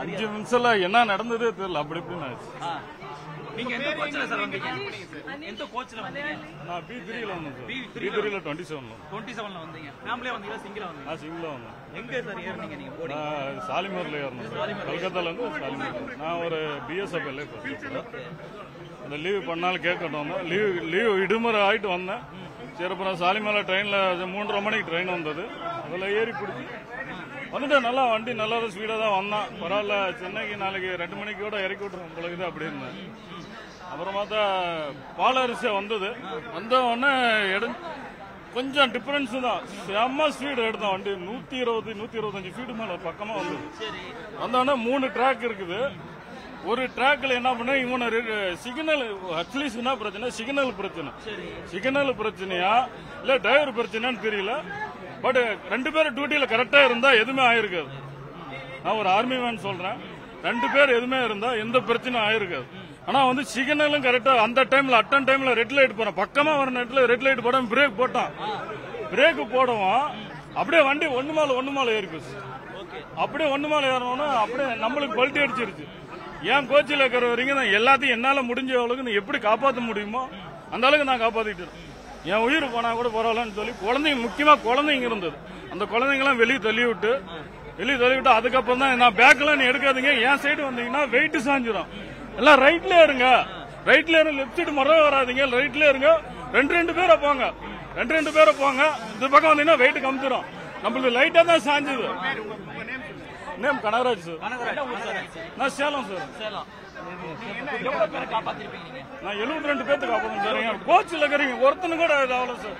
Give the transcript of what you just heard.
அஞ்சு நிமிஷம்ல என்ன நடந்ததே தெரியல. அப்படி இப்படின்னு ஆச்சு. நீங்க எந்த கோச்ல சார் வந்தீங்க? எந்த கோச்ல வந்தீங்க? நான் பி த்ரீல வந்தேன் சார். B3 பி த்ரீல டுவெண்ட்டி செவன்ல டுவெண்ட்டி செவன்ல வந்தீங்க. ஃபேமிலியா வந்தீங்களா சிங்கிளா வந்தீங்க நான் சிங்கிளா வந்தேன். எங்க சார் ஏறினீங்க நீங்க? போனீங்க? நான் சாலிமூர்ல ஏறணும் சார். கல்கத்தால இருந்து சாலிமூர் நான் ஒரு பிஎஸ்எஃப் எல்ஏ அந்த லீவ் பண்ணாலும் கேட்கட்டும் லீவ் லீவ் விடுமுறை ஆயிட்டு வந்தேன். சரி அப்புறம் சாலிமலை ட்ரெயினில் மூன்றரை மணிக்கு ட்ரெயின் வந்தது. அதில் ஏறி பிடிச்சி வந்துட்டேன். நல்லா வண்டி நல்லா ஸ்பீடாக தான் வந்தான். பரவாயில்ல சென்னைக்கு நாளைக்கு ரெண்டு மணிக்கு கூட இறக்கி விட்டுருவோம் உங்களுக்கு இது அப்படி இருந்தேன். அப்புறம் பார்த்தா பால் அரிசி வந்தது. வந்த உடனே இடம் கொஞ்சம் டிஃபரன்ஸ் தான். செம்ம ஸ்பீடு எடுத்தோம் வண்டி. நூத்தி இருபது நூத்தி இருபத்தஞ்சு ஸ்பீடு மேல பக்கமா வந்தது. வந்தோடனே மூணு ட்ராக் இருக்குது. ஒரு ட்ராக்ல என்ன பண்ண இவனை சிக்னல் அட்லீஸ்ட் என்ன பிரச்சனை? சிக்னல் பிரச்சனை. சிக்னல் பிரச்சனையா? இல்ல டிரைவர் பிரச்சனைன்னு தெரியல. பட் uh, ரெண்டு பேரும் டியூட்டியில கரெக்டா இருந்தா எதுவுமே ஆயிருக்காது. நான் ஒரு ஆர்மி மேன் சொல்றேன். ரெண்டு பேர் எதுவுமே இருந்தா எந்த பிரச்சனையும் ஆயிருக்காது. ஆனா வந்து சிக்னலும் கரெக்டா அந்த டைம்ல அட்டன் டைம்ல ரெட் லைட் போறான் பக்கமா வர நேரத்துல ரெட் லைட் போடாம பிரேக் போட்டான். பிரேக் போடவும் அப்படியே வண்டி ஒண்ணு மேல ஒண்ணு மேல ஏறிப்போச்சு அப்படியே ஒண்ணு மேல ஏறணும்னா அப்படியே நம்மளுக்கு பல்ட்டி அடிச்சிருச்சு. ஏன் கோச்சில் இருக்கிற வரைக்கும் நான் எல்லாத்தையும் என்னால முடிஞ்ச அளவுக்கு நான் எப்படி காப்பாற்ற முடியுமோ அந்த அளவுக்கு நான் காப்பாத்திட்டேன். என் உயிர் போனா கூட பரவாயில்லன்னு சொல்லி குழந்தைங்க முக்கியமா குழந்தைங்க இருந்தது. அந்த குழந்தைங்களாம் வெளியே தள்ளி விட்டு வெளியே தள்ளி விட்டு அதுக்கப்புறம் தான் நான் பேக்கெல்லாம் நீ எடுக்காதீங்க. என் சைடு வந்தீங்கன்னா வெயிட் சாஞ்சிரும். எல்லாம் ரைட்ல இருங்க. ரைட்ல இருங்க லெஃப்ட் சைடு மரம் வராதீங்க. ரைட்ல இருங்க. ரெண்டு ரெண்டு பேரை போங்க. ரெண்டு ரெண்டு பேரை போங்க. இந்த பக்கம் வந்தீங்கன்னா வெயிட் கம்மிச்சிரும். நம்மளுக்கு லைட்டா தான் சாஞ்சுது. நேம் கனகராஜ் சார் நான் சேலம் சார் சேலம். நான் எழுபத்தி ரெண்டு பேர்த்துக்கு அப்புறம் சார் கோச்சில் இருக்கிறீங்க ஒருத்தனு கூட அவ்வளோ சார்